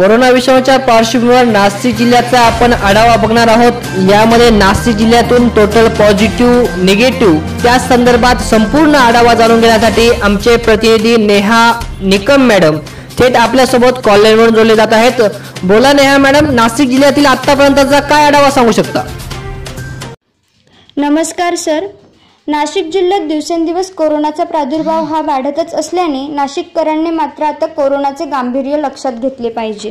Corona विषाणूच्या पार्श्वभूमीवर नाशिक जिल्ह्याचा आपण आढावा बघणार आहोत. यामध्ये नाशिक जिल्ह्यातून टोटल पॉझिटिव्ह निगेटिव्ह त्या संदर्भात संपूर्ण आढावा जाणून घेण्यासाठी आमचे प्रतिनिधी नेहा निकम मॅडम. थेट आपल्यासोबत कॉल जोडले जात आहेत. बोला नेहा मॅडम नाशिक जिल्ह्यातील आतापर्यंतचा काय आढावा सांगू शकता? नमस्कार सर. नाशिक जिल्ह्यात दिवसेंदिवस कोरोनाचा प्रादुर्भाव हा वाढतच असल्याने नाशिककरांनी मात्र आता कोरोनाचे गांभीर्य लक्षात घेतले पाहिजे.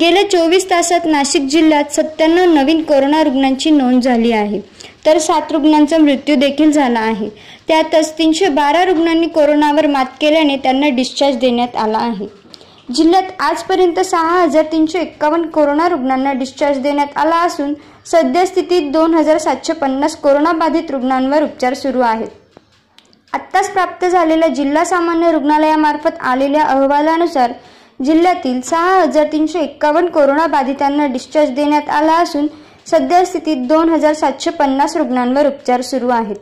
गेल्या चोवीस तासात नाशिक जिल्ह्यात सत्त्याण्णव नवीन कोरोना रुग्णांची नोंद झाली आहे. तर सात रुग्णांचा मृत्यू देखील झाला आहे. त्यातच तीनशे बारा रुग्णांनी कोरोनावर मात केल्याने त्यांना डिस्चार्ज देण्यात आला आहे. जिल्ह्यात आजपर्यंत सहा हजार तीनशे एक्कावन्न कोरोना रुग्णांना डिस्चार्ज देण्यात आला असून सद्यस्थितीत दोन हजार सातशे पन्नास कोरोनाबाधित रुग्णांवर उपचार सुरू आहेत. आत्ताच प्राप्त झालेल्या जिल्हा सामान्य रुग्णालयामार्फत आलेल्या अहवालानुसार जिल्ह्यातील सहा हजार तीनशे एक्कावन्न कोरोनाबाधितांना डिस्चार्ज देण्यात आला असून सद्यस्थितीत दोन हजार सातशे पन्नास रुग्णांवर उपचार सुरू आहेत.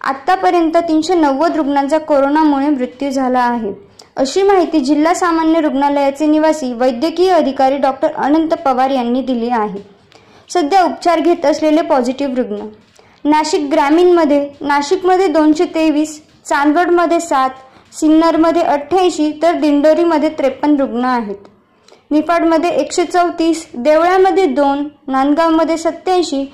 आत्तापर्यंत तीनशे नव्वद रुग्णांचा कोरोनामुळे मृत्यू झाला आहे. अशी माहिती जिल्हा सामान्य रुग्णालयाचे निवासी वैद्यकीय अधिकारी डॉक्टर अनंत पवार यांनी दिली आहे. सध्या उपचार घेत असलेले पॉझिटिव्ह रुग्ण. नाशिक ग्रामीणमध्ये नाशिकमध्ये दोनशे तेवीस चांदवडमध्ये सात सिन्नरमध्ये अठ्ठ्याऐंशी तर दिंडोरीमध्ये त्रेपन्न रुग्ण आहेत. निफाडमध्ये एकशे चौतीस देवळामध्ये दोन नांदगावमध्ये सत्याऐंशी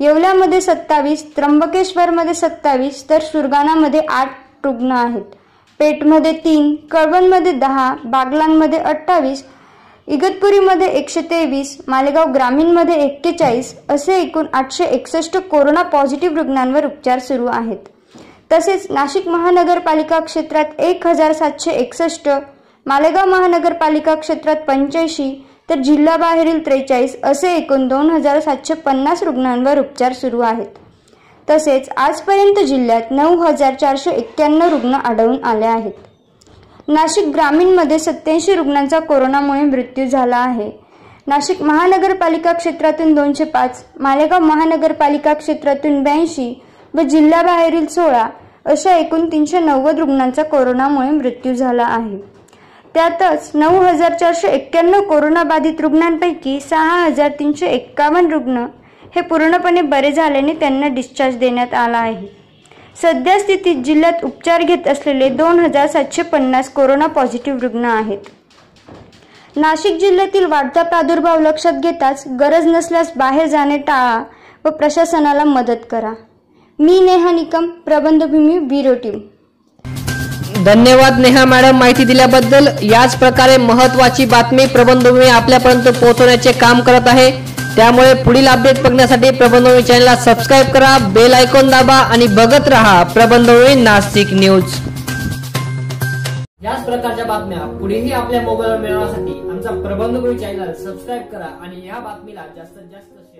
येवल्यामध्ये सत्तावीस त्र्यंबकेश्वरमध्ये सत्तावीस तर सुरगाणामध्ये आठ रुग्ण आहेत. पेठमध्ये तीन कळवणमध्ये दहा बागलांमध्ये अठ्ठावीस इगतपुरीमध्ये एकशे तेवीस मालेगाव ग्रामीणमध्ये एक्केचाळीस असे एकूण आठशे एकसष्ट कोरोना पॉझिटिव्ह रुग्णांवर उपचार सुरू आहेत. तसेच नाशिक महानगरपालिका क्षेत्रात एक हजार सातशे एकसष्ट मालेगाव महानगरपालिका क्षेत्रात पंच्याऐंशी तर जिल्ह्याबाहेरील त्रेचाळीस असे एकूण दोन हजार सातशे पन्नास रुग्णांवर उपचार सुरू आहेत. तसेच आजपर्यंत जिल्ह्यात नऊ हजार चारशे एक्क्याण्णव रुग्ण आढळून आले आहेत. नाशिक ग्रामीणमध्ये सत्याऐंशी रुग्णांचा कोरोनामुळे मृत्यू झाला आहे. नाशिक महानगरपालिका क्षेत्रातून दोनशे पाच मालेगाव महानगरपालिका क्षेत्रातून ब्याऐंशी व जिल्ह्याबाहेरील सोळा अशा एकूण तीनशे नव्वद रुग्णांचा कोरोनामुळे मृत्यू झाला आहे. त्यातच नऊ हजार चारशे एक्क्याण्णव कोरोनाबाधित रुग्णांपैकी सहा हजार तीनशे एक्कावन्न रुग्ण हे पूर्णपणे बरे झाल्याने त्यांना डिस्चार्ज देण्यात आला आहे. सध्या स्थितीत जिल्ह्यात उपचार घेत असलेले दोन हजार सातशे पन्नास कोरोना पॉझिटिव्ह रुग्ण आहेत. नाशिक जिल्ह्यातील वाढता प्रादुर्भाव लक्षात घेताच गरज नसल्यास बाहेर जाणे टाळा व प्रशासनाला मदत करा. मी नेहा निकम प्रबंधभूमी ब्युरो टीम. धन्यवाद नेहा मॅडम माहिती दिल्याबद्दल. याच प्रकारे महत्वाची बातमी प्रबंधभूमी आपल्यापर्यंत पोहोचवण्याचे काम करत आहे. त्यामुळे पुढील अपडेट बघण्यासाठी प्रबंधभूमी चॅनलला सबस्क्राईब करा बेल आयकॉन दाबा आणि बघत राहा प्रबंधभूमी नाशिक न्यूज याच प्रकारच्या बातम्या पुढेही आपल्या मोबाईलवर मिळवण्यासाठी आमचा प्रबंधभूमी चॅनल सबस्क्राईब करा आणि या बातमीला जास्तीत जास्त